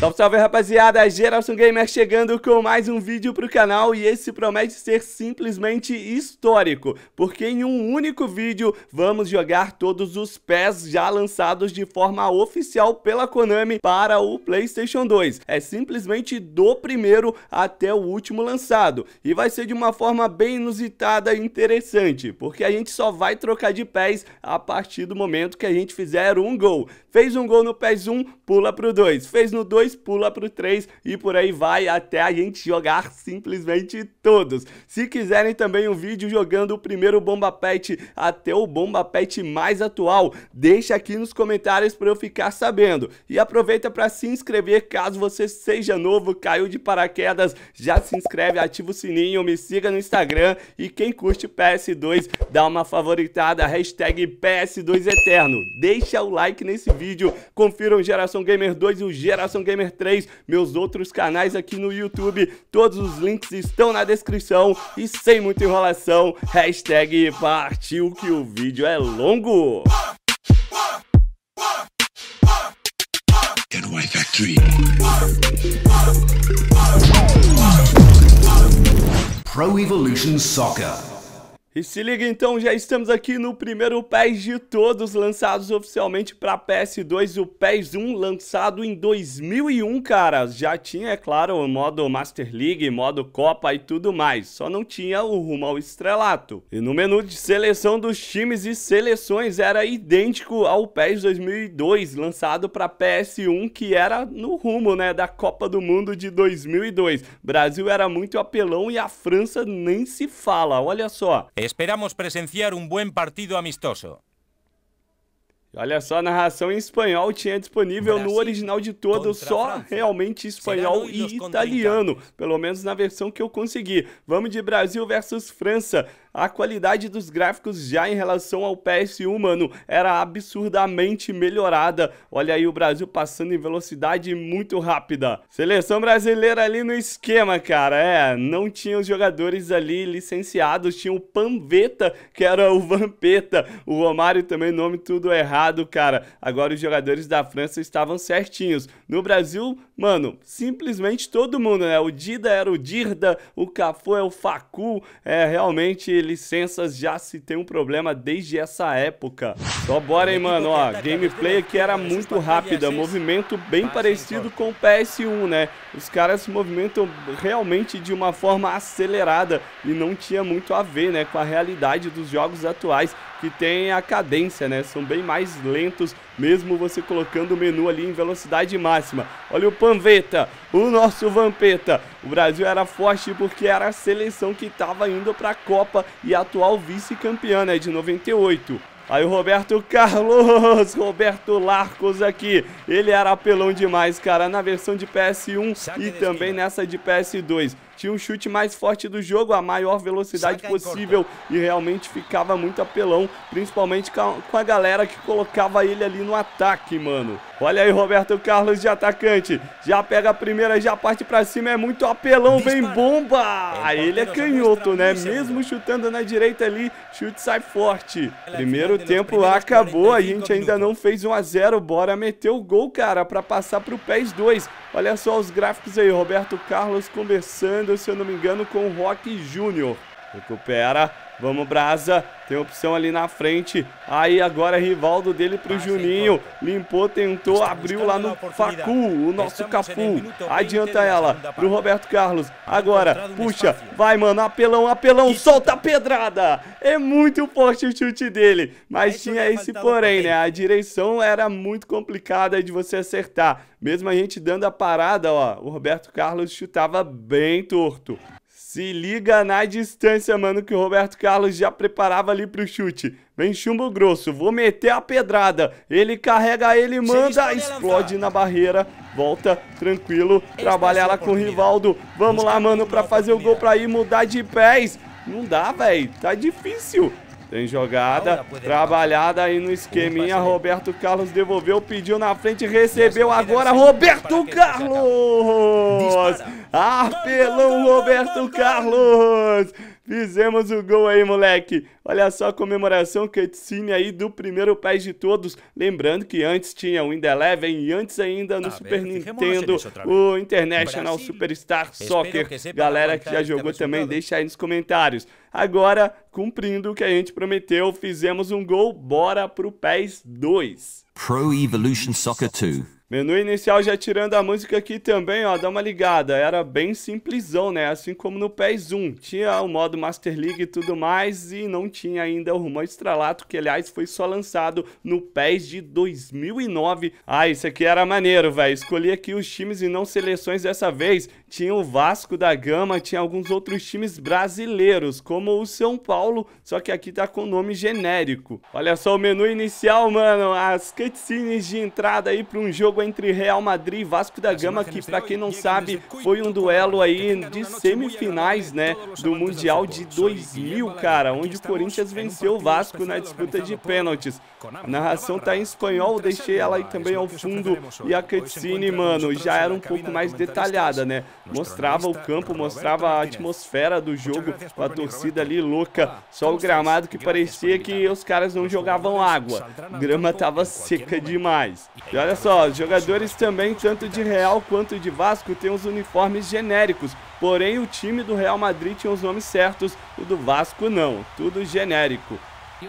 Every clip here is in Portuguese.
Salve, salve rapaziada, Geração Gamer chegando com mais um vídeo pro canal e esse promete ser simplesmente histórico, porque em um único vídeo vamos jogar todos os pés já lançados de forma oficial pela Konami para o Playstation 2. É simplesmente do primeiro até o último lançado e vai ser de uma forma bem inusitada e interessante, porque a gente só vai trocar de pés a partir do momento que a gente fizer um gol. Fez um gol no PES 1, pula pro 2. Fez no 2, pula pro 3 e por aí vai até a gente jogar simplesmente todos. Se quiserem também um vídeo jogando o primeiro Bomba Pet até o Bomba Pet mais atual, deixa aqui nos comentários para eu ficar sabendo. E aproveita para se inscrever caso você seja novo, caiu de paraquedas, já se inscreve, ativa o sininho, me siga no Instagram e quem curte PS2, dá uma favoritada, hashtag PS2 Eterno. Deixa o like nesse vídeo confiram o Geração Gamer 2 e o Geração Gamer 3, meus outros canais aqui no YouTube, todos os links estão na descrição. E sem muita enrolação, hashtag partiu que o vídeo é longo! Pro Evolution Soccer e se liga então, já estamos aqui no primeiro PES de todos lançados oficialmente para PS2, o PES 1 lançado em 2001, cara. Já tinha, é claro, o modo Master League, modo Copa e tudo mais, só não tinha o rumo ao estrelato. E no menu de seleção dos times e seleções era idêntico ao PES 2002, lançado para PS1, que era no rumo, né, da Copa do Mundo de 2002. Brasil era muito apelão e a França nem se fala, olha só. Esperamos presenciar um bom partido amistoso. Olha só, a narração em espanhol tinha disponível Brasil no original de todo, só realmente espanhol e italiano, pelo menos na versão que eu consegui. Vamos de Brasil versus França a qualidade dos gráficos já em relação ao PS1, mano, era absurdamente melhorada. Olha aí o Brasil passando em velocidade muito rápida. Seleção brasileira ali no esquema, cara. É, não tinha os jogadores ali licenciados, tinha o Panveta, que era o Vampeta. O Romário também, nome tudo errado, cara. Agora os jogadores da França estavam certinhos. No Brasil, mano, simplesmente todo mundo, né? O Dida era o Dirda, o Cafu é o Facu. É, realmente licenças já se tem um problema desde essa época. Só bora, hein, mano, ó, gameplay aqui era muito rápida, movimento bem parecido com o PS1, né? Os caras se movimentam realmente de uma forma acelerada e não tinha muito a ver, né, com a realidade dos jogos atuais que tem a cadência, né? São bem mais lentos, mesmo você colocando o menu ali em velocidade máxima. Olha o Panveta, o nosso Vampeta. O Brasil era forte porque era a seleção que estava indo para a Copa e atual vice-campeã, né, de 98. Aí o Roberto Carlos, Roberto Larcos aqui. Ele era apelão demais, cara, na versão de PS1 e também nessa de PS2 tinha um chute mais forte do jogo, a maior velocidade possível e realmente ficava muito apelão, principalmente com a galera que colocava ele ali no ataque, mano. Olha aí Roberto Carlos de atacante, já pega a primeira, já parte pra cima, é muito apelão, vem bomba! Ele é canhoto, né? Mesmo chutando na direita ali, chute sai forte. Primeiro tempo acabou, a gente ainda não fez 1 a 0 bora meter o gol, cara, pra passar pro PES 2. Olha só os gráficos aí, Roberto Carlos conversando se eu não me engano, com o Rock Júnior. Recupera, vamos Brasa, tem opção ali na frente. Aí agora Rivaldo dele pro Juninho. Limpou, tentou, abriu lá no Facu, o nosso Cafu. Adianta ela pro Roberto Carlos. Agora, puxa, vai mano, apelão, apelão, solta a pedrada. É muito forte o chute dele. Mas tinha esse porém, né? A direção era muito complicada de você acertar. Mesmo a gente dando a parada, ó, o Roberto Carlos chutava bem torto. Se liga na distância, mano, que o Roberto Carlos já preparava ali pro chute. Vem chumbo grosso, vou meter a pedrada. Ele carrega ele, manda, explode na barreira. Volta, tranquilo, trabalha lá com o Rivaldo. Vamos lá, mano, pra fazer o gol pra ir mudar de pés. Não dá, velho, tá difícil. Tem jogada, trabalhada aí no esqueminha. Roberto Carlos devolveu, pediu na frente, recebeu agora. Roberto Carlos! Apelão Roberto Carlos! Fizemos o gol aí, moleque. Olha só a comemoração cutscene aí do primeiro PES de todos. Lembrando que antes tinha o Indeleven e antes ainda no Super Nintendo o International Superstar Soccer. Galera que já jogou também, deixa aí nos comentários. Agora, cumprindo o que a gente prometeu, fizemos um gol. Bora pro PES 2. Pro Evolution Soccer 2. Menu inicial já tirando a música aqui também, ó, dá uma ligada. Era bem simplesão, né? Assim como no PES 1. Tinha o modo Master League e tudo mais e não tinha ainda o rumo estralato, que aliás foi só lançado no PES de 2009. Ah, isso aqui era maneiro, velho. Escolhi aqui os times e não seleções dessa vez. Tinha o Vasco da Gama, tinha alguns outros times brasileiros, como o São Paulo, só que aqui tá com nome genérico. Olha só o menu inicial, mano, as cutscenes de entrada aí para um jogo entre Real Madrid e Vasco da Gama, que para quem não sabe, foi um duelo aí de semifinais, né, do Mundial de 2000, cara, onde o Corinthians venceu o Vasco na disputa de pênaltis. A narração tá em espanhol, deixei ela aí também ao fundo e a cutscene, mano, já era um pouco mais detalhada, né? Mostrava o campo, mostrava a atmosfera do jogo, com a torcida ali louca, só o gramado que parecia que os caras não jogavam água. A grama tava seca demais. E olha só, os jogadores também, tanto de Real quanto de Vasco, têm os uniformes genéricos. Porém, o time do Real Madrid tinha os nomes certos, o do Vasco não, tudo genérico.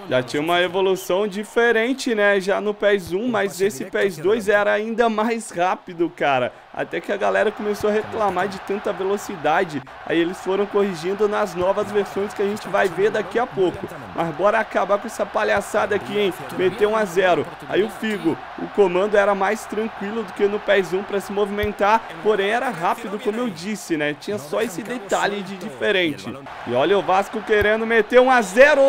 Já tinha uma evolução diferente, né? Já no PES 1, mas esse PES 2 era ainda mais rápido, cara. Até que a galera começou a reclamar de tanta velocidade. Aí eles foram corrigindo nas novas versões que a gente vai ver daqui a pouco. Mas bora acabar com essa palhaçada aqui, hein? Meter 1 a 0. Aí o Figo, o comando era mais tranquilo do que no PES 1 para se movimentar, porém era rápido, como eu disse, né? Tinha só esse detalhe de diferente. E olha o Vasco querendo meter 1 a 0.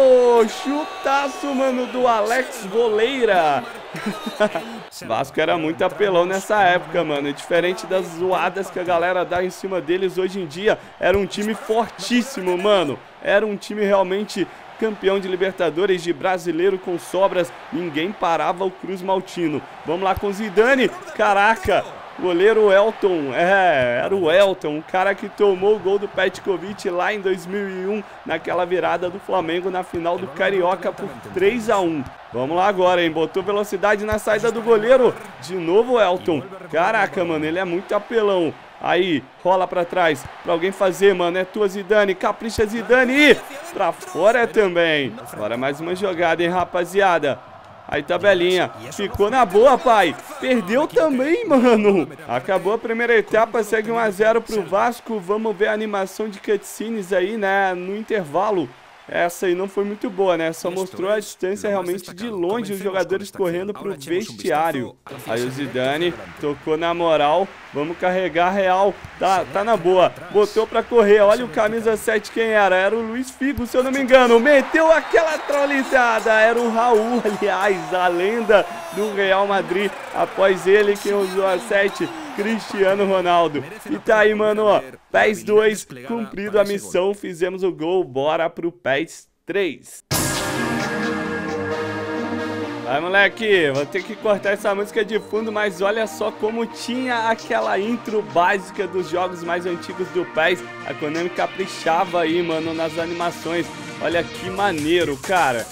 Chutaço, mano, do Alex Goleira. Vasco era muito apelão nessa época, mano. Diferente das zoadas que a galera dá em cima deles hoje em dia, era um time fortíssimo, mano. Era um time realmente campeão de Libertadores, de brasileiro com sobras. Ninguém parava o Cruz Maltino. Vamos lá com Zidane. Caraca, Goleiro Elton, é, era o Elton, o cara que tomou o gol do Petkovic lá em 2001, naquela virada do Flamengo na final do Carioca por 3 a 1 Vamos lá agora, hein? Botou velocidade na saída do goleiro. De novo Elton. Caraca, mano, ele é muito apelão. Aí, rola pra trás, pra alguém fazer, mano. É tua, Zidane. Capricha, Zidane. E pra fora também. Agora mais uma jogada, hein, rapaziada. Aí tabelinha. Ficou na boa, pai. Perdeu também, mano. Acabou a primeira etapa, segue 1 a 0 pro Vasco. Vamos ver a animação de cutscenes aí, né, no intervalo. Essa aí não foi muito boa, né? Só mostrou a distância realmente de longe, os jogadores correndo pro vestiário. Aí o Zidane tocou na moral. Vamos carregar real. Tá, tá na boa. Botou pra correr. Olha o camisa 7 quem era. Era o Luiz Figo, se eu não me engano. Meteu aquela trollitada. Era o Raul, aliás, a lenda do Real Madrid. Após ele, quem usou a 7 Cristiano Ronaldo. E tá aí, mano, ó. PES 2, cumprido a missão, fizemos o gol, bora pro PES 3. Vai, moleque, vou ter que cortar essa música de fundo, mas olha só como tinha aquela intro básica dos jogos mais antigos do PES. A Konami caprichava aí, mano, nas animações. Olha que maneiro, cara.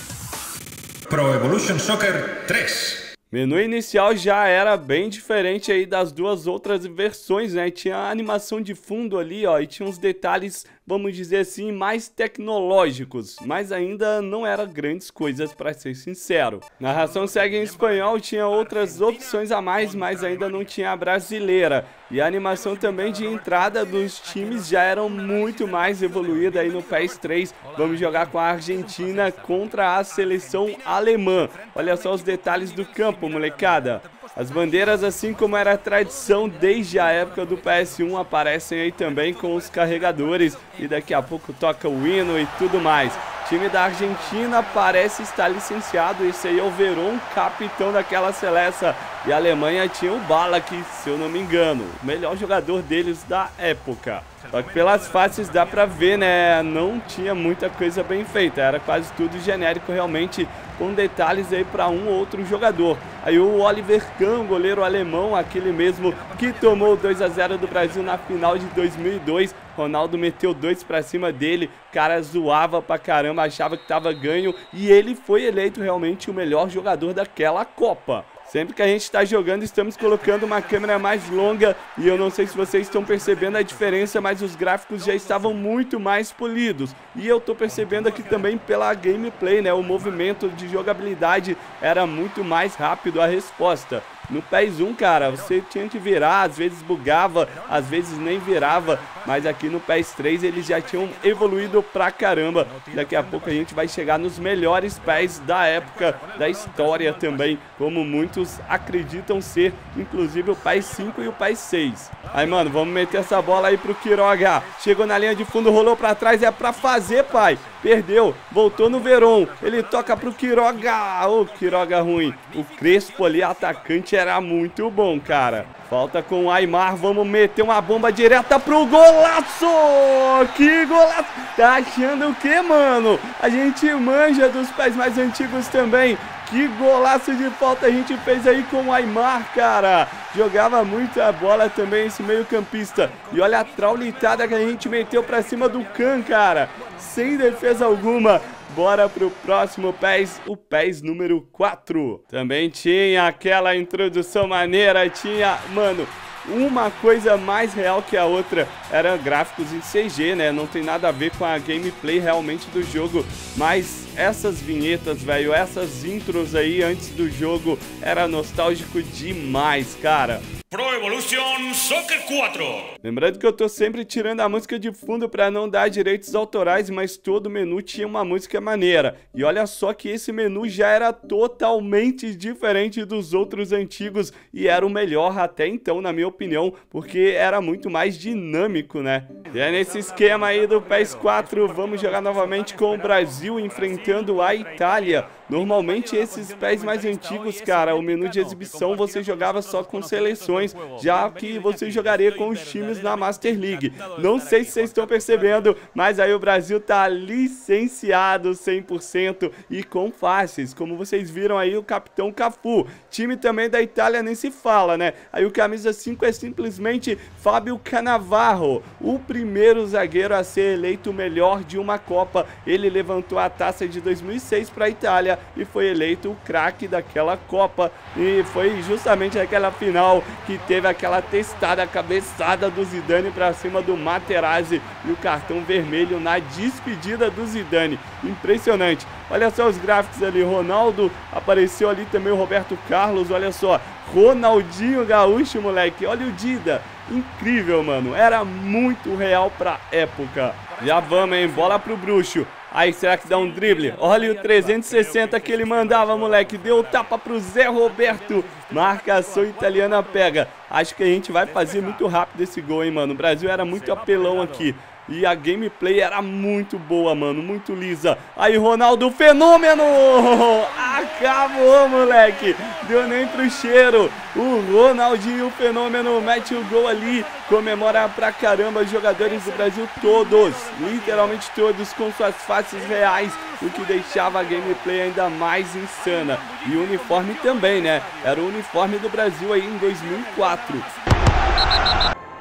Pro Evolution Soccer 3. Menu inicial já era bem diferente aí das duas outras versões, né? Tinha a animação de fundo ali, ó, e tinha uns detalhes vamos dizer assim, mais tecnológicos, mas ainda não eram grandes coisas para ser sincero. Narração segue em espanhol, tinha outras opções a mais, mas ainda não tinha a brasileira. E a animação também de entrada dos times já eram muito mais evoluída aí no PES 3. Vamos jogar com a Argentina contra a seleção alemã. Olha só os detalhes do campo, molecada. As bandeiras, assim como era tradição desde a época do PS1, aparecem aí também com os carregadores e daqui a pouco toca o hino e tudo mais. Time da Argentina parece estar licenciado, esse aí é o Veron, capitão daquela seleção. E a Alemanha tinha o Balak, se eu não me engano, o melhor jogador deles da época. Só que pelas faces dá pra ver, né? Não tinha muita coisa bem feita. Era quase tudo genérico realmente, com detalhes aí para um ou outro jogador. Aí o Oliver Kahn, goleiro alemão, aquele mesmo que tomou 2 a 0 do Brasil na final de 2002. Ronaldo meteu dois para cima dele, cara zoava pra caramba, achava que tava ganho e ele foi eleito realmente o melhor jogador daquela Copa. Sempre que a gente está jogando, estamos colocando uma câmera mais longa e eu não sei se vocês estão percebendo a diferença, mas os gráficos já estavam muito mais polidos. E eu estou percebendo aqui também pela gameplay, né? O movimento de jogabilidade era muito mais rápido a resposta. No PES 1, cara, você tinha que virar, às vezes bugava, às vezes nem virava, mas aqui no PES 3 eles já tinham evoluído pra caramba. Daqui a pouco a gente vai chegar nos melhores PES da época, da história também, como muitos acreditam ser, inclusive o PES 5 e o PES 6. Aí, mano, vamos meter essa bola aí pro Quiroga. Chegou na linha de fundo, rolou pra trás, é pra fazer, pai. Perdeu, voltou no Veron. Ele toca pro Quiroga. Ô, oh, Quiroga ruim. O Crespo ali, atacante, era muito bom, cara. Falta com o Aymar, vamos meter uma bomba direta pro golaço! Que golaço! Tá achando o que, mano? A gente manja dos pés mais antigos também. Que golaço de falta a gente fez aí com o Aymar, cara. Jogava muita bola também esse meio campista. E olha a traulitada que a gente meteu pra cima do Can, cara. Sem defesa alguma. Bora pro próximo PES, o PES número 4. Também tinha aquela introdução maneira, tinha, mano, uma coisa mais real que a outra era gráficos em CG, né? Não tem nada a ver com a gameplay realmente do jogo, mas essas vinhetas, velho, essas intros aí antes do jogo era nostálgico demais, cara. Pro Evolution Soccer 4. Lembrando que eu tô sempre tirando a música de fundo para não dar direitos autorais, mas todo menu tinha uma música maneira. E olha só que esse menu já era totalmente diferente dos outros antigos e era o melhor até então, na minha opinião, porque era muito mais dinâmico, né? E é nesse esquema aí do PES 4, vamos jogar novamente com o Brasil enfrentando a Itália. Normalmente esses pés mais antigos, cara, o menu de exibição você jogava só com seleções, já que você jogaria com os times na Master League. Não sei se vocês estão percebendo, mas aí o Brasil tá licenciado 100% e com fáceis, como vocês viram aí o capitão Cafu. Time também da Itália nem se fala, né? Aí o camisa 5 é simplesmente Fábio Canavarro, o primeiro zagueiro a ser eleito melhor de uma Copa. Ele levantou a taça de 2006 para a Itália e foi eleito o craque daquela Copa. E foi justamente aquela final que teve aquela testada, cabeçada do Zidane para cima do Materazzi e o cartão vermelho na despedida do Zidane. Impressionante. Olha só os gráficos ali, Ronaldo, apareceu ali também o Roberto Carlos, olha só, Ronaldinho Gaúcho, moleque, olha o Dida, incrível, mano, era muito real pra época. Já vamos, hein, bola pro bruxo, Aí, será que dá um drible? Olha o 360 que ele mandava, moleque. Deu tapa pro Zé Roberto. Marcação italiana pega. Acho que a gente vai fazer muito rápido esse gol, hein, mano. O Brasil era muito apelão aqui. E a gameplay era muito boa, mano, muito lisa. Aí, Ronaldo, fenômeno! Acabou, moleque! Deu nem pro cheiro. O Ronaldinho, fenômeno, mete o gol ali. Comemora pra caramba os jogadores do Brasil todos, literalmente todos, com suas faces reais, o que deixava a gameplay ainda mais insana. E o uniforme também, né? Era o uniforme do Brasil aí em 2004.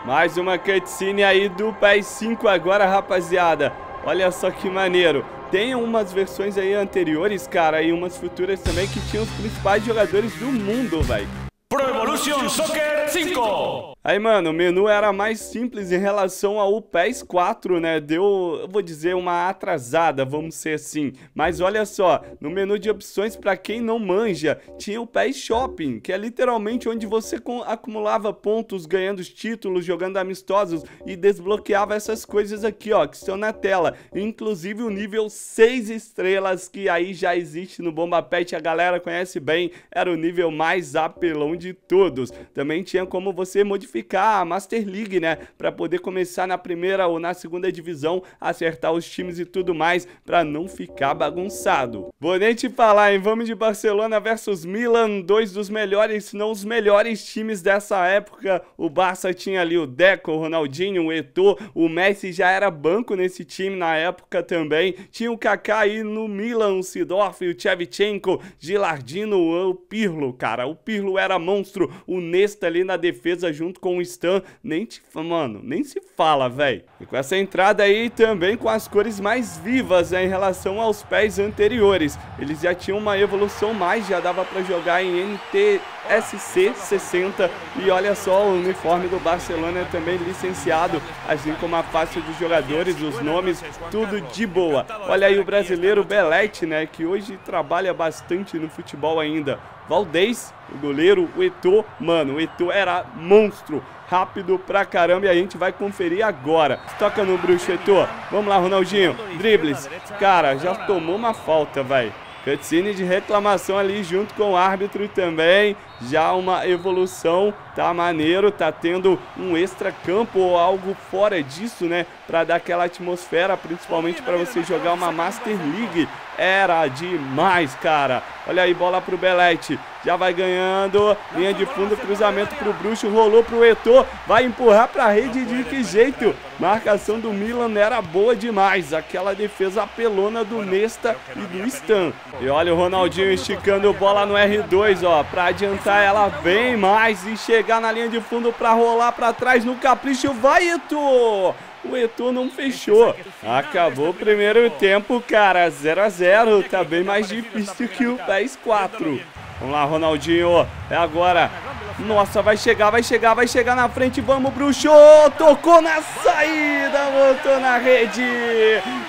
Mais uma cutscene aí do PES 5 agora, rapaziada. Olha só que maneiro. Tem umas versões aí anteriores, cara, e umas futuras também que tinham os principais jogadores do mundo, velho. Pro Evolution Soccer 5. Aí, mano, o menu era mais simples em relação ao PES 4, né? Deu, eu vou dizer, uma atrasada, vamos ser assim. Mas olha só, no menu de opções, para quem não manja, tinha o PES Shopping, que é literalmente onde você acumulava pontos, ganhando títulos, jogando amistosos e desbloqueava essas coisas aqui, ó, que estão na tela. Inclusive o nível 6 estrelas, que aí já existe no Bomba Pet, a galera conhece bem, era o nível mais apelão de todos. Também tinha como você modificar classificar a Master League, né? Para poder começar na primeira ou na segunda divisão, acertar os times e tudo mais, para não ficar bagunçado. Vou nem te falar, hein? Vamos de Barcelona versus Milan, dois dos melhores, se não os melhores times dessa época. O Barça tinha ali o Deco, o Ronaldinho, o Eto'o, o Messi já era banco nesse time na época também. Tinha o Kaká aí no Milan, o Sidorf, o Shevchenko, Gilardino, o Pirlo, cara. O Pirlo era monstro. O Nesta ali na defesa junto com o Stan. Nem te... Mano, nem se fala, velho. E com essa entrada aí também com as cores mais vivas né, em relação aos pés anteriores. Eles já tinham uma evolução mais, já dava para jogar em NTSC 60. E olha só, o uniforme do Barcelona é também licenciado, assim como a face dos jogadores, os nomes, tudo de boa. Olha aí o brasileiro Belete, né, que hoje trabalha bastante no futebol ainda. Valdez, o goleiro, o Eto'o, mano, o Eto'o era monstro, rápido pra caramba e a gente vai conferir agora. Toca no bruxo, Eto'o. Vamos lá, Ronaldinho, dribles. Cara, já tomou uma falta, vai. Cutscene de reclamação ali junto com o árbitro também. Já uma evolução, tá maneiro, tá tendo um extra campo ou algo fora disso, né? Pra dar aquela atmosfera, principalmente para você jogar uma Master League. Era demais, cara. Olha aí, bola pro Belete. Já vai ganhando. Linha de fundo, cruzamento pro Bruxo. Rolou pro Eto'o. Vai empurrar pra rede de que jeito? Marcação do Milan era boa demais. Aquela defesa apelona do Nesta e do Stan. E olha o Ronaldinho esticando bola no R2, ó. Pra adiantar ela bem mais e chegar na linha de fundo pra rolar pra trás no capricho. Vai, Eto'o! o Eto'o não fechou. Acabou o primeiro tempo, cara, 0 a 0 Tá bem mais difícil que o PES 4. Vamos lá, Ronaldinho. É agora. Nossa, vai chegar, vai chegar, vai chegar na frente. Vamos, Bruxo. Tocou na saída, botou na rede.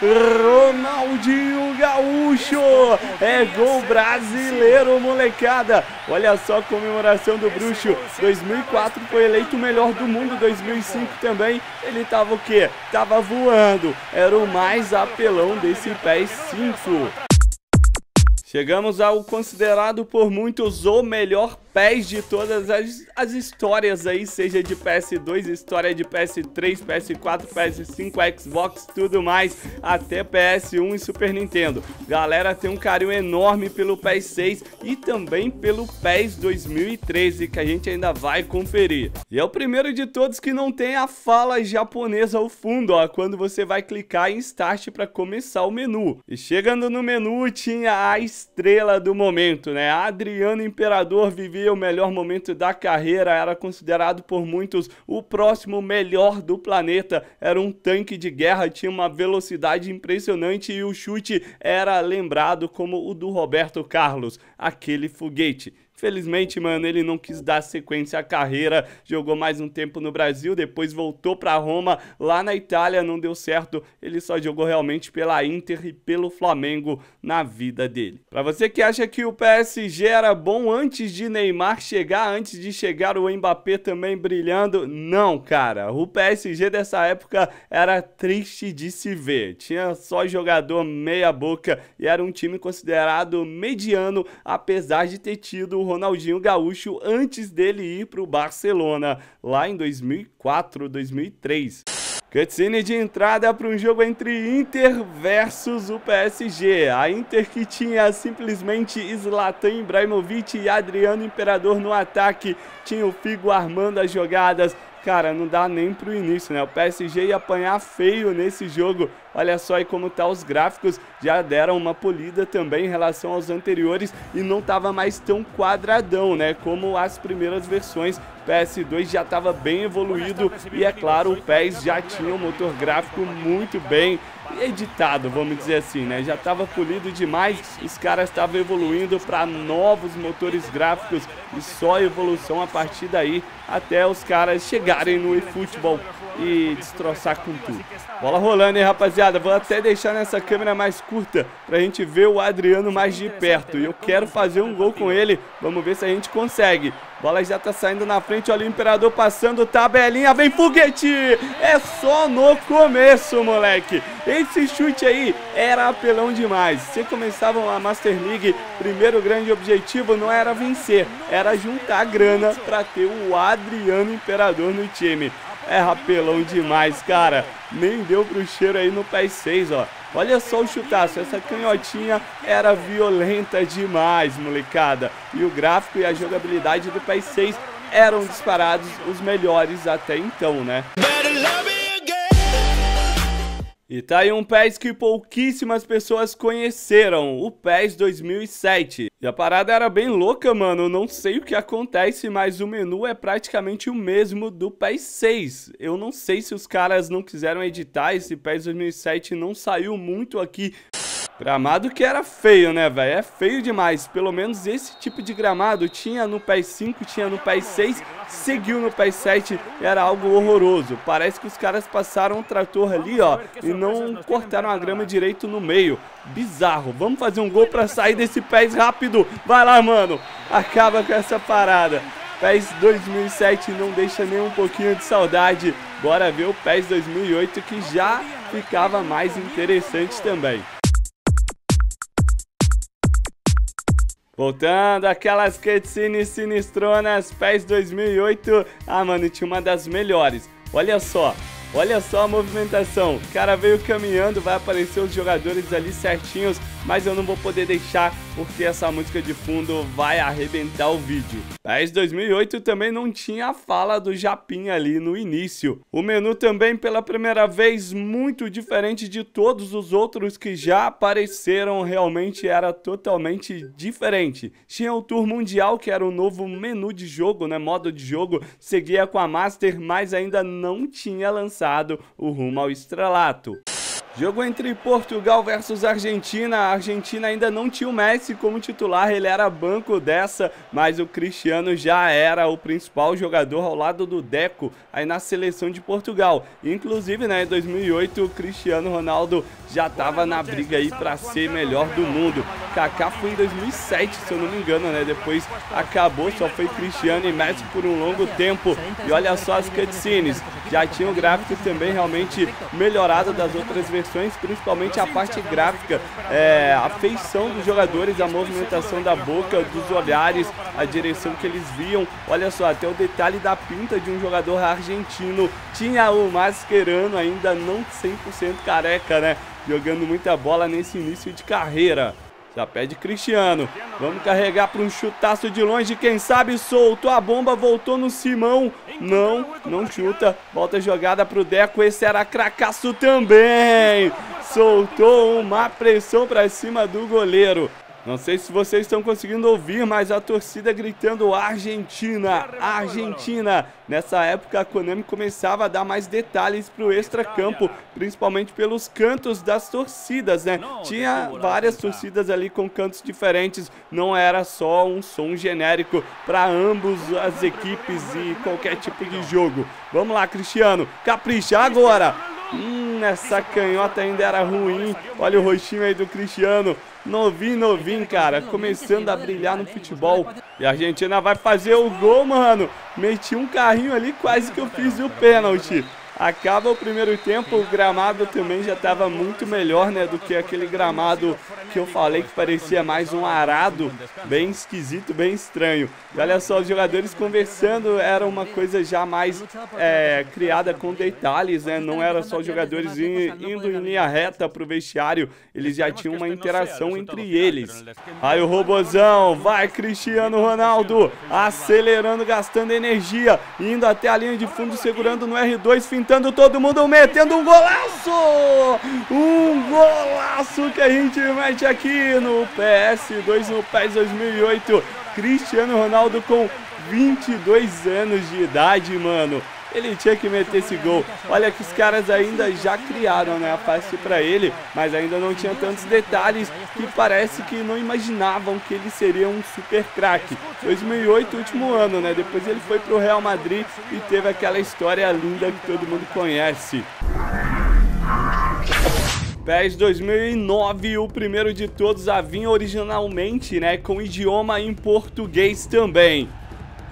Ronaldinho Gaúcho. É gol brasileiro, molecada. Olha só a comemoração do Bruxo. 2004 foi eleito o melhor do mundo. 2005 também. Ele tava o quê? Tava voando. Era o mais apelão desse PES 5. Chegamos ao considerado por muitos o melhor pés de todas as, as histórias aí, seja de PS2, história de PS3, PS4, PS5, Xbox, tudo mais, até PS1 e Super Nintendo. Galera, tem um carinho enorme pelo PS6 e também pelo PES 2013, que a gente ainda vai conferir. E é o primeiro de todos que não tem a fala japonesa ao fundo, ó, quando você vai clicar em Start para começar o menu. E chegando no menu, tinha a estrela do momento, né? Adriano Imperador vivia o melhor momento da carreira, era considerado por muitos o próximo melhor do planeta. Era um tanque de guerra, tinha uma velocidade impressionante e o chute era lembrado como o do Roberto Carlos, aquele foguete. Felizmente, mano, ele não quis dar sequência à carreira, jogou mais um tempo no Brasil, depois voltou para Roma, lá na Itália não deu certo, ele só jogou realmente pela Inter e pelo Flamengo na vida dele. Para você que acha que o PSG era bom antes de Neymar chegar, antes de chegar o Mbappé também brilhando, não, cara. O PSG dessa época era triste de se ver. Tinha só jogador meia boca e era um time considerado mediano, apesar de ter tido o Ronaldinho Gaúcho antes dele ir para o Barcelona, lá em 2004, 2003. Cutscene de entrada para um jogo entre Inter versus o PSG. A Inter que tinha simplesmente Zlatan Ibrahimovic e Adriano Imperador no ataque. Tinha o Figo armando as jogadas cara, não dá nem pro início, né? O PSG ia apanhar feio nesse jogo. Olha só aí como tá os gráficos, já deram uma polida também em relação aos anteriores e não tava mais tão quadradão, né? Como as primeiras versões. PS2 já estava bem evoluído e é claro, o PES já tinha um motor gráfico muito bem editado, vamos dizer assim, né? Já estava polido demais, os caras estavam evoluindo para novos motores gráficos e só evolução a partir daí até os caras chegarem no eFootball e destroçar com tudo. Bola rolando, hein, rapaziada? Vou até deixar nessa câmera mais curta pra gente ver o Adriano mais de perto. E eu quero fazer um gol com ele. Vamos ver se a gente consegue. Bola já tá saindo na frente, olha o Imperador passando, tabelinha, vem foguete! É só no começo, moleque. Esse chute aí era apelão demais. Se começavam a Master League, primeiro grande objetivo não era vencer, era juntar grana para ter o Adriano Imperador no time. É apelão demais, cara. Nem deu pro cheiro aí no PES 6, ó. Olha só o chutaço, essa canhotinha era violenta demais, molecada. E o gráfico e a jogabilidade do PES 6 eram disparados os melhores até então, né? E tá aí um PES que pouquíssimas pessoas conheceram, o PES 2007. E a parada era bem louca, mano, não sei o que acontece, mas o menu é praticamente o mesmo do PES 6. Eu não sei se os caras não quiseram editar, esse PES 2007 não saiu muito aqui Gramado que era feio, né, velho? É feio demais. Pelo menos esse tipo de gramado tinha no PES 5, tinha no PES 6, seguiu no PES 7 era algo horroroso. Parece que os caras passaram um trator ali, ó, e não cortaram a grama direito no meio. Bizarro. Vamos fazer um gol pra sair desse PES rápido. Vai lá, mano. Acaba com essa parada. PES 2007 não deixa nem um pouquinho de saudade. Bora ver o PES 2008 que já ficava mais interessante também. Voltando, aquelas cutscenes sinistronas, PES 2008. Ah, mano, tinha uma das melhores. Olha só, olha só a movimentação. O cara veio caminhando, vai aparecer os jogadores ali certinhos, mas eu não vou poder deixar porque essa música de fundo vai arrebentar o vídeo. Mas 2008 também não tinha a fala do Japim ali no início. O menu também pela primeira vez muito diferente de todos os outros que já apareceram, realmente era totalmente diferente. Tinha o Tour Mundial que era o novo menu de jogo, né, modo de jogo, seguia com a Master, mas ainda não tinha lançado o Rumo ao Estrelato. Jogo entre Portugal versus Argentina. A Argentina ainda não tinha o Messi como titular, ele era banco dessa, mas o Cristiano já era o principal jogador ao lado do Deco aí na seleção de Portugal. Inclusive, né, em 2008, o Cristiano Ronaldo já estava na briga aí para ser melhor do mundo. Kaká foi em 2007, se eu não me engano, né? Depois acabou, só foi Cristiano e Messi por um longo tempo. E olha só as cutscenes, já tinha o gráfico também realmente melhorado das outras versões principalmente a parte gráfica, é, a feição dos jogadores, a movimentação da boca, dos olhares, a direção que eles viam. Olha só, até o detalhe da pinta de um jogador argentino. Tinha o Mascherano ainda não 100% careca, né? Jogando muita bola nesse início de carreira. Já pede Cristiano. Vamos carregar para um chutaço de longe. Quem sabe soltou a bomba, voltou no Simão. Não, não chuta. Volta a jogada para o Deco. Esse era cracaço também. Soltou uma pressão para cima do goleiro. Não sei se vocês estão conseguindo ouvir, mas a torcida gritando Argentina, Argentina. Nessa época a Konami começava a dar mais detalhes para o extra-campo, principalmente pelos cantos das torcidas, né? Tinha várias torcidas ali com cantos diferentes, não era só um som genérico para ambos as equipes e qualquer tipo de jogo. Vamos lá, Cristiano, capricha agora. Hum, essa canhota ainda era ruim. Olha o rostinho aí do Cristiano. Novinho, novinho, cara. Começando a brilhar no futebol. E a Argentina vai fazer o gol, mano. Meti um carrinho ali, quase que eu fiz o pênalti. Acaba o primeiro tempo, o gramado também já estava muito melhor, né, do que aquele gramado que eu falei que parecia mais um arado, bem esquisito, bem estranho. E olha só, os jogadores conversando era uma coisa já mais é, criada com detalhes, né, não era só os jogadores indo em linha reta pro vestiário, eles já tinham uma interação entre eles. Aí o robozão, vai Cristiano Ronaldo, acelerando, gastando energia, indo até a linha de fundo, segurando no R2, fintando cantando todo mundo metendo um golaço! Um golaço que a gente mete aqui no PS2, no PES 2008. Cristiano Ronaldo com 22 anos de idade, mano. Ele tinha que meter esse gol. Olha que os caras ainda já criaram né, a face para ele, mas ainda não tinha tantos detalhes que parece que não imaginavam que ele seria um super craque. 2008, último ano, né? Depois ele foi pro Real Madrid e teve aquela história linda que todo mundo conhece. PES 2009, o primeiro de todos a vir originalmente, né, com idioma em português também.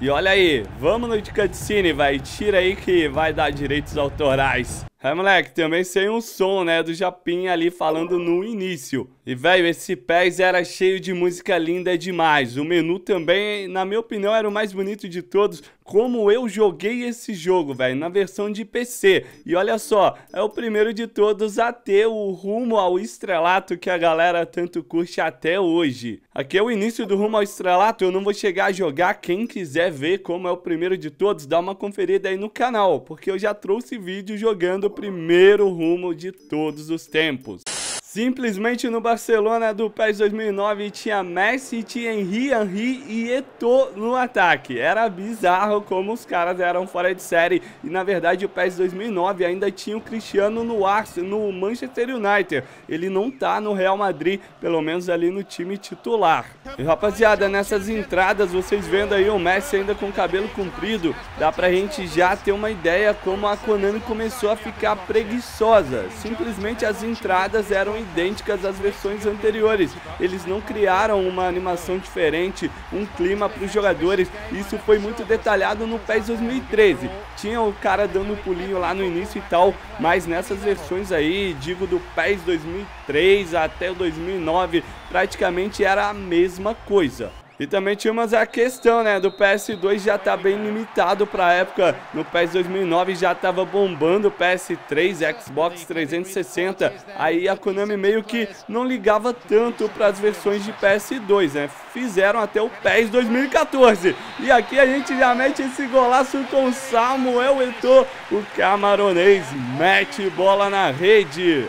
E olha aí, vamos no de cutscene, vai. Tira aí que vai dar direitos autorais. É, moleque, também sem um som, né, do Japim ali falando no início. E, velho, esse PES era cheio de música linda demais. O menu também, na minha opinião, era o mais bonito de todos. Como eu joguei esse jogo, velho, na versão de PC. E olha só, é o primeiro de todos a ter o rumo ao estrelato que a galera tanto curte até hoje. Aqui é o início do rumo ao estrelato, eu não vou chegar a jogar. Quem quiser ver como é o primeiro de todos, dá uma conferida aí no canal, porque eu já trouxe vídeo jogando o primeiro rumo de todos os tempos. Simplesmente no Barcelona do PES 2009 tinha Messi, tinha Henry, Henry e Eto'o no ataque. Era bizarro como os caras eram fora de série. E na verdade o PES 2009 ainda tinha o Cristiano no Arsenal, no Manchester United. Ele não tá no Real Madrid, pelo menos ali no time titular. E rapaziada, nessas entradas, vocês vendo aí o Messi ainda com o cabelo comprido, dá pra gente já ter uma ideia como a Konami começou a ficar preguiçosa. Simplesmente as entradas eram idênticas às versões anteriores. Eles não criaram uma animação diferente, um clima para os jogadores. Isso foi muito detalhado no PES 2013. Tinha o cara dando um pulinho lá no início e tal, mas nessas versões aí, digo do PES 2003 até o 2009, praticamente era a mesma coisa. E também tínhamos a questão, né, do PS2 já tá bem limitado pra época. No PS 2009 já tava bombando o PS3, Xbox 360. Aí a Konami meio que não ligava tanto para as versões de PS2, né? Fizeram até o PES 2014. E aqui a gente já mete esse golaço com Samuel Eto'o, o camaronês mete bola na rede.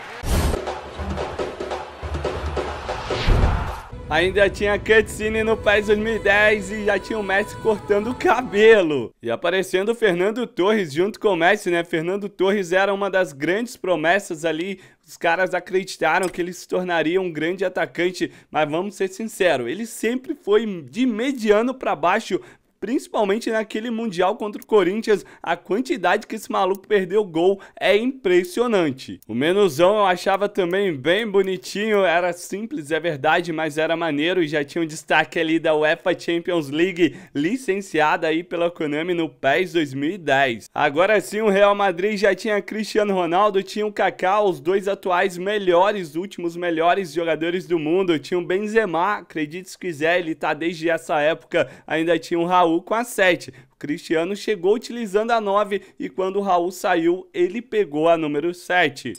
Ainda tinha cutscene no PES 2010 e já tinha o Messi cortando o cabelo. E aparecendo o Fernando Torres junto com o Messi, né? Fernando Torres era uma das grandes promessas ali. Os caras acreditaram que ele se tornaria um grande atacante, mas vamos ser sinceros, ele sempre foi de mediano para baixo, principalmente naquele Mundial contra o Corinthians, a quantidade que esse maluco perdeu gol é impressionante. O menuzão eu achava também bem bonitinho, era simples, é verdade, mas era maneiro e já tinha um destaque ali da UEFA Champions League, licenciada aí pela Konami no PES 2010. Agora sim, o Real Madrid já tinha Cristiano Ronaldo, tinha o Kaká, os dois atuais melhores, últimos melhores jogadores do mundo, tinha o Benzema, acredite se quiser, ele tá desde essa época, ainda tinha o Raul Raul com a 7. O Cristiano chegou utilizando a 9 e quando o Raul saiu, ele pegou a número 7.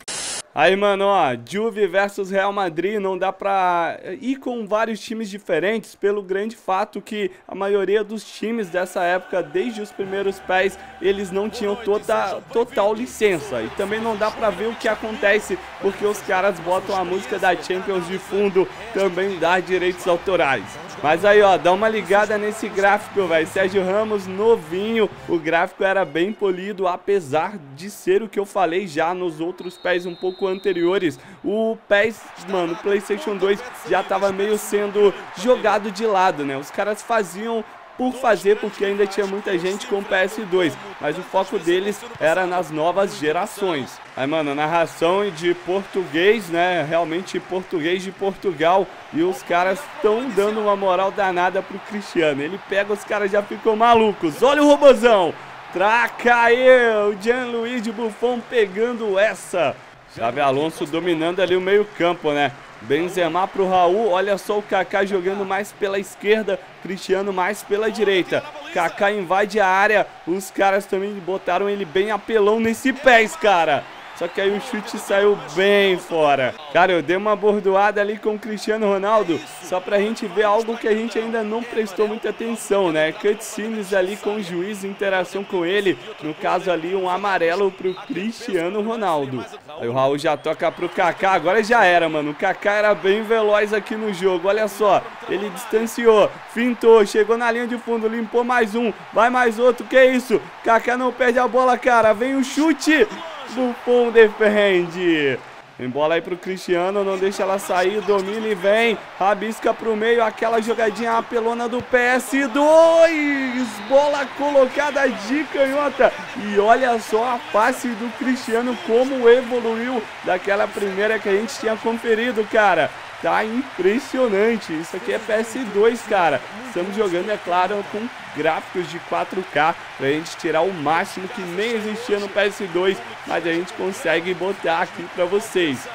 Aí, mano, ó, Juve versus Real Madrid não dá pra ir com vários times diferentes pelo grande fato que a maioria dos times dessa época, desde os primeiros pés, eles não tinham toda, total licença. E também não dá pra ver o que acontece porque os caras botam a música da Champions de fundo, também dá direitos autorais. Mas aí, ó, dá uma ligada nesse gráfico, velho. Sérgio Ramos novinho, o gráfico era bem polido, apesar de ser o que eu falei já nos outros pés um pouco anteriores. O PES, mano, o PlayStation 2 já tava meio sendo jogado de lado, né? Os caras faziam por fazer, porque ainda tinha muita gente com PS2, mas o foco deles era nas novas gerações. Aí, mano, narração de português, né? Realmente português de Portugal. E os caras estão dando uma moral danada pro Cristiano. Ele pega, os caras já ficam malucos. Olha o robozão! Traca aí, o Gianluigi Buffon pegando essa. Xavi Alonso dominando ali o meio campo, né? Benzema pro Raul, olha só o Kaká jogando mais pela esquerda, Cristiano mais pela direita. Kaká invade a área, os caras também botaram ele bem apelão nesse pés, cara. Só que aí o chute saiu bem fora. Cara, eu dei uma bordoada ali com o Cristiano Ronaldo, só pra gente ver algo que a gente ainda não prestou muita atenção, né? Cutscenes ali com o juiz, interação com ele. No caso ali, um amarelo pro Cristiano Ronaldo. Aí o Raul já toca pro Kaká, agora já era, mano. O Kaká era bem veloz aqui no jogo, olha só. Ele distanciou, fintou, chegou na linha de fundo, limpou mais um, vai mais outro, que isso? Kaká não perde a bola, cara. Vem o chute, Buffon defende. Vem bola aí pro Cristiano, não deixa ela sair, domina e vem. Rabisca pro meio, aquela jogadinha apelona do PS2. Bola colocada de canhota. E olha só a face do Cristiano, como evoluiu daquela primeira que a gente tinha conferido, cara. Tá impressionante. Isso aqui é PS2, cara. Estamos jogando, é claro, com gráficos de 4K pra gente tirar o máximo que nem existia no PS2, mas a gente consegue botar aqui pra vocês.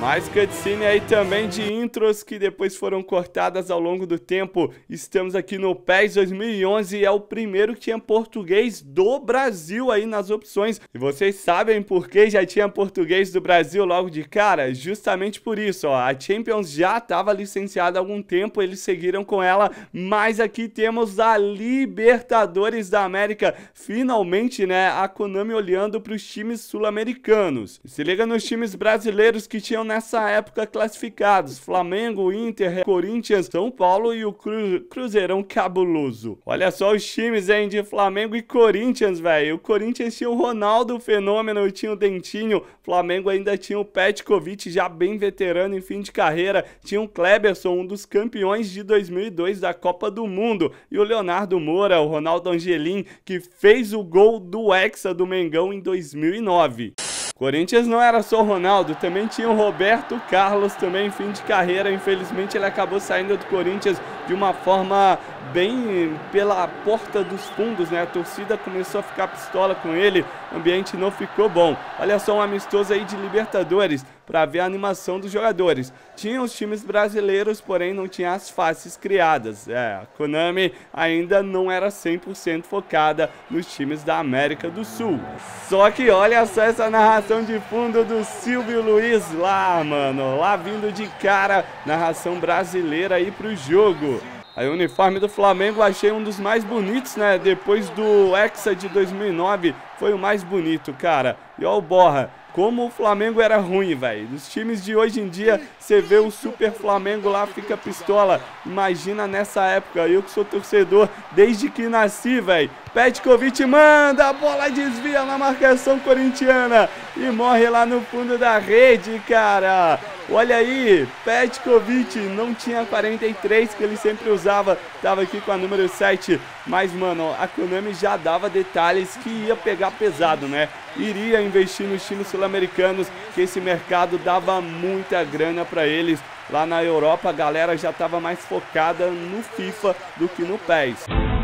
Mais cutscene aí também de intros que depois foram cortadas ao longo do tempo. Estamos aqui no PES 2011 e é o primeiro que tinha português do Brasil aí nas opções. E vocês sabem por que já tinha português do Brasil logo de cara? Justamente por isso, ó. A Champions já estava licenciada há algum tempo, eles seguiram com ela, mas aqui temos a Libertadores da América. Finalmente, né, a Konami olhando para os times sul-americanos. Se liga nos times brasileiros que tinham nessa época classificados: Flamengo, Inter, Corinthians, São Paulo e o Cru Cruzeirão Cabuloso. Olha só os times, hein, de Flamengo e Corinthians, velho. O Corinthians tinha o Ronaldo Fenômeno, tinha o Dentinho. Flamengo ainda tinha o Petkovic, já bem veterano em fim de carreira. Tinha o Kleberson, um dos campeões de 2002 da Copa do Mundo. E o Leonardo Moura, o Ronaldo Angelim, que fez o gol do Hexa do Mengão em 2009. Corinthians não era só o Ronaldo, também tinha o Roberto Carlos, também fim de carreira. Infelizmente ele acabou saindo do Corinthians de uma forma bem pela porta dos fundos, né? A torcida começou a ficar pistola com ele, o ambiente não ficou bom. Olha só um amistoso aí de Libertadores para ver a animação dos jogadores. Tinha os times brasileiros, porém não tinha as faces criadas. É, a Konami ainda não era 100% focada nos times da América do Sul. Só que olha só essa narração de fundo do Silvio Luiz lá, mano, lá vindo de cara, narração brasileira aí pro jogo. Aí o uniforme do Flamengo achei um dos mais bonitos, né? Depois do Hexa de 2009, foi o mais bonito, cara. E ó o Borra, como o Flamengo era ruim, velho. Dos times de hoje em dia, você vê o Super Flamengo lá, fica pistola. Imagina nessa época, eu que sou torcedor desde que nasci, velho. Petkovic manda, a bola desvia na marcação corintiana e morre lá no fundo da rede, cara. Olha aí, Petkovic não tinha 43 que ele sempre usava, tava aqui com a número 7, mas mano, a Konami já dava detalhes que ia pegar pesado, né? Iria investir nos times sul-americanos, que esse mercado dava muita grana para eles. Lá na Europa a galera já estava mais focada no FIFA do que no PES.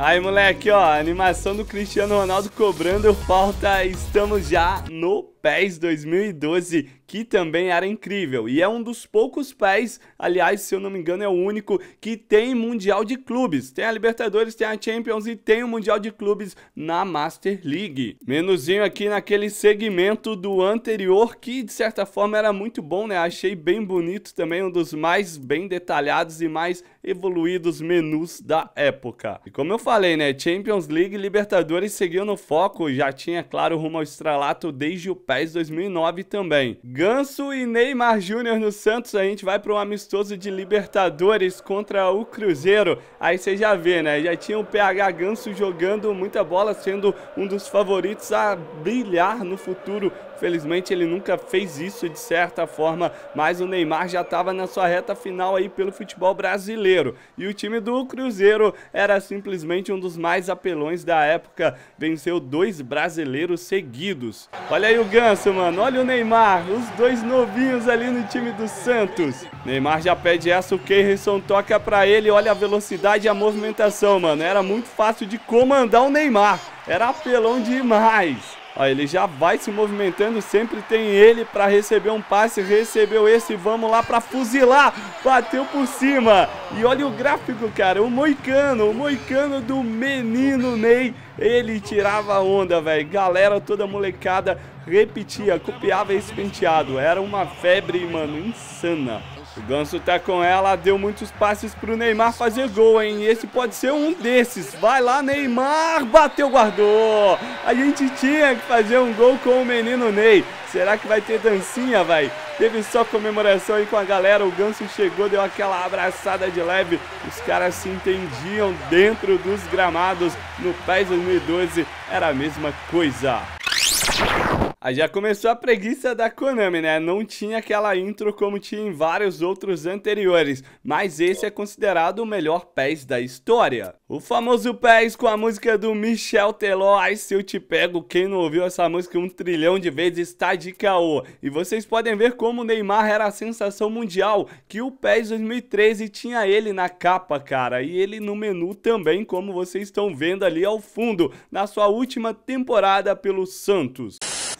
Aí, moleque, ó, animação do Cristiano Ronaldo cobrando falta. Estamos já no PES 2012, que também era incrível. E é um dos poucos PES, aliás, se eu não me engano, é o único que tem Mundial de Clubes. Tem a Libertadores, tem a Champions e tem o Mundial de Clubes na Master League. Menuzinho aqui naquele segmento do anterior, que de certa forma era muito bom, né? Achei bem bonito também, um dos mais bem detalhados e mais evoluídos menus da época. E como eu falei, né? Champions League e Libertadores seguiam no foco, já tinha, claro, rumo ao estralato desde o PES 2009 também. Ganso e Neymar Júnior no Santos, a gente vai para um amistoso de Libertadores contra o Cruzeiro. Aí você já vê, né? Já tinha o PH Ganso jogando muita bola, sendo um dos favoritos a brilhar no futuro Felizmente ele nunca fez isso de certa forma, mas o Neymar já estava na sua reta final aí pelo futebol brasileiro. E o time do Cruzeiro era simplesmente um dos mais apelões da época, venceu dois brasileiros seguidos. Olha aí o Ganso, mano, olha o Neymar, os dois novinhos ali no time do Santos. Neymar já pede essa, o Keirson toca para ele, olha a velocidade e a movimentação, mano. Era muito fácil de comandar o Neymar, era apelão demais. Ó, ele já vai se movimentando, sempre tem ele para receber um passe, recebeu esse, vamos lá para fuzilar, bateu por cima. E olha o gráfico, cara, o moicano, o moicano do menino Ney, ele tirava onda, velho. Galera toda molecada repetia, copiava esse penteado, era uma febre, mano, insana. O Ganso tá com ela, deu muitos passes pro Neymar fazer gol, hein? Esse pode ser um desses. Vai lá, Neymar! Bateu, guardou! A gente tinha que fazer um gol com o menino Ney. Será que vai ter dancinha, vai? Teve só comemoração aí com a galera. O Ganso chegou, deu aquela abraçada de leve. Os caras se entendiam dentro dos gramados. No PES 2012 era a mesma coisa. Aí já começou a preguiça da Konami, né? Não tinha aquela intro como tinha em vários outros anteriores, mas esse é considerado o melhor PES da história. O famoso PES com a música do Michel Teló, Ai Se Eu Te Pego, quem não ouviu essa música um trilhão de vezes está de caô. E vocês podem ver como o Neymar era a sensação mundial, que o PES 2013 tinha ele na capa, cara, e ele no menu também, como vocês estão vendo ali ao fundo, na sua última temporada pelo Santos.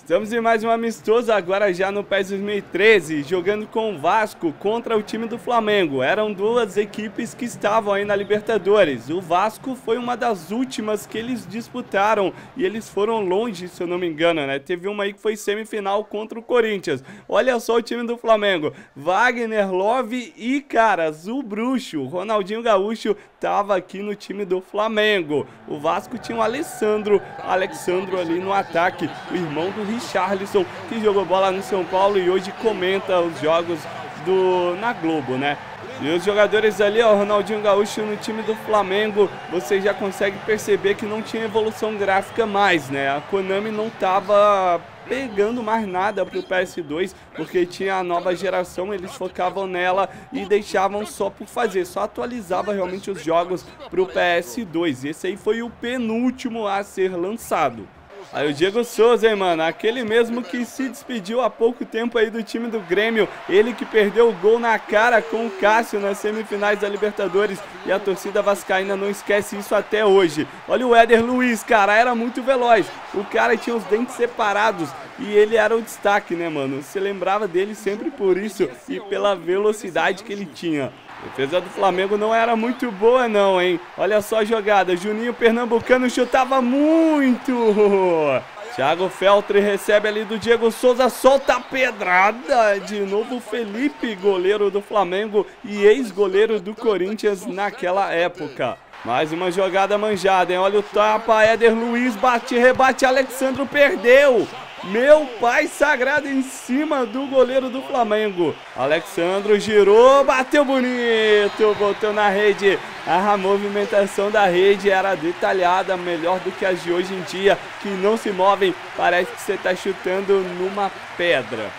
Estamos em mais um amistoso agora já no PES 2013, jogando com o Vasco contra o time do Flamengo. Eram duas equipes que estavam aí na Libertadores. O Vasco foi uma das últimas que eles disputaram e eles foram longe, se eu não me engano, né? Teve uma aí que foi semifinal contra o Corinthians. Olha só o time do Flamengo. Wagner, Love e, caras, o Bruxo, Ronaldinho Gaúcho, tava aqui no time do Flamengo. O Vasco tinha o Alessandro, Alexandro ali no ataque, o irmão do Richarlison, que jogou bola no São Paulo e hoje comenta os jogos do na Globo, né? E os jogadores ali, ó, Ronaldinho Gaúcho no time do Flamengo, você já consegue perceber que não tinha evolução gráfica mais, né? A Konami não tava pegando mais nada pro PS2, porque tinha a nova geração, eles focavam nela e deixavam só por fazer, só atualizava realmente os jogos pro PS2. Esse aí foi o penúltimo a ser lançado. Aí o Diego Souza, hein, mano, aquele mesmo que se despediu há pouco tempo aí do time do Grêmio, ele que perdeu o gol na cara com o Cássio nas semifinais da Libertadores e a torcida vascaína não esquece isso até hoje. Olha o Éder Luiz, cara, era muito veloz, o cara tinha os dentes separados e ele era o destaque, né, mano? Você lembrava dele sempre por isso e pela velocidade que ele tinha. Defesa do Flamengo não era muito boa não, hein? Olha só a jogada, Juninho Pernambucano chutava muito! Thiago Feltre recebe ali do Diego Souza, solta a pedrada. De novo Felipe, goleiro do Flamengo e ex-goleiro do Corinthians naquela época. Mais uma jogada manjada, hein? Olha o tapa, Éder Luiz bate, rebate, Alexandro perdeu. Meu pai sagrado em cima do goleiro do Flamengo. Alexandro girou, bateu bonito, botou na rede. A movimentação da rede era detalhada, melhor do que as de hoje em dia, que não se movem. Parece que você está chutando numa pedra.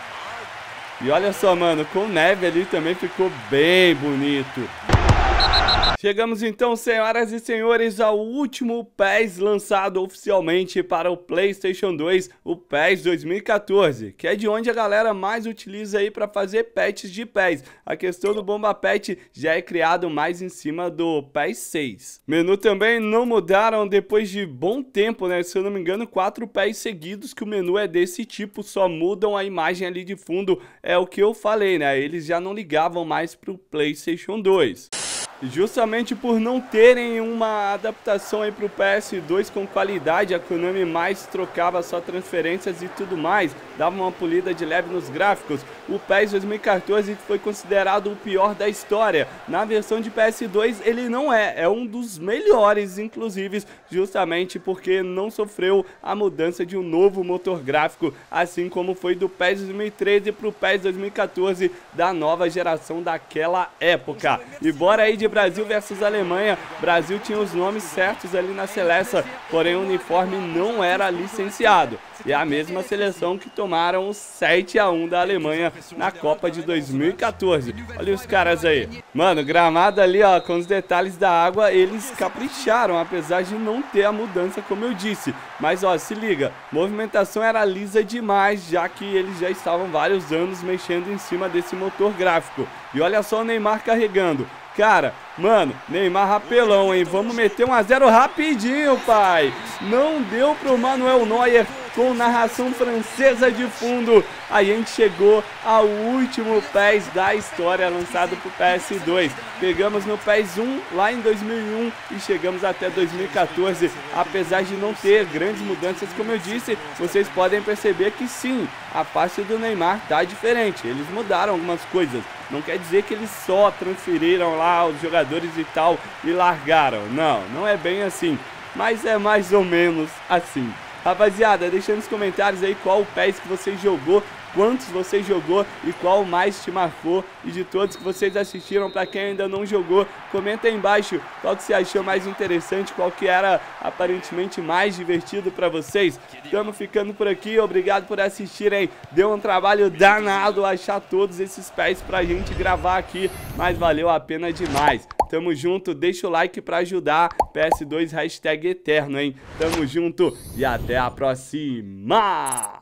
E olha só, mano, com neve ali também ficou bem bonito. Chegamos então, senhoras e senhores, ao último PES lançado oficialmente para o PlayStation 2, o PES 2014, que é de onde a galera mais utiliza aí para fazer patches de PES. A questão do Bomba Patch já é criado mais em cima do PES 6. Menu também não mudaram depois de bom tempo, né? Se eu não me engano, quatro PES seguidos que o menu é desse tipo, só mudam a imagem ali de fundo, é o que eu falei, né? Eles já não ligavam mais para o PlayStation 2. Justamente por não terem uma adaptação aí para o PS2 com qualidade, a Konami mais trocava só transferências e tudo mais, dava uma polida de leve nos gráficos. O PES 2014 foi considerado o pior da história. Na versão de PS2 ele não é, é um dos melhores, inclusive, justamente porque não sofreu a mudança de um novo motor gráfico, assim como foi do PES 2013 para o PES 2014 da nova geração daquela época. E bora aí de Brasil versus Alemanha. Brasil tinha os nomes certos ali na seleção, porém o uniforme não era licenciado. E é a mesma seleção que tomaram o 7 a 1 da Alemanha na Copa de 2014. Olha os caras aí. Mano, gramado ali, ó, com os detalhes da água, eles capricharam, apesar de não ter a mudança, como eu disse. Mas, ó, se liga, movimentação era lisa demais, já que eles já estavam vários anos mexendo em cima desse motor gráfico. E olha só o Neymar carregando. Cara, mano, Neymar rapelão, hein? Vamos meter um a 0 rapidinho, pai. Não deu pro Manuel Neuer com narração francesa de fundo. A gente chegou ao último PES da história lançado pro PS2. Pegamos no PES 1 lá em 2001 e chegamos até 2014. Apesar de não ter grandes mudanças, como eu disse, vocês podem perceber que sim, a face do Neymar tá diferente. Eles mudaram algumas coisas. Não quer dizer que eles só transferiram lá os jogadores e tal e largaram. Não, não é bem assim. Mas é mais ou menos assim. Rapaziada, deixa nos comentários aí qual o PES que você jogou quantos você jogou e qual mais te marcou. E de todos que vocês assistiram, para quem ainda não jogou, comenta aí embaixo qual que você achou mais interessante, qual que era aparentemente mais divertido para vocês. Estamos ficando por aqui, obrigado por assistirem. Deu um trabalho danado achar todos esses pés pra gente gravar aqui, mas valeu a pena demais. Tamo junto, deixa o like pra ajudar. PS2 hashtag eterno, hein? Tamo junto e até a próxima!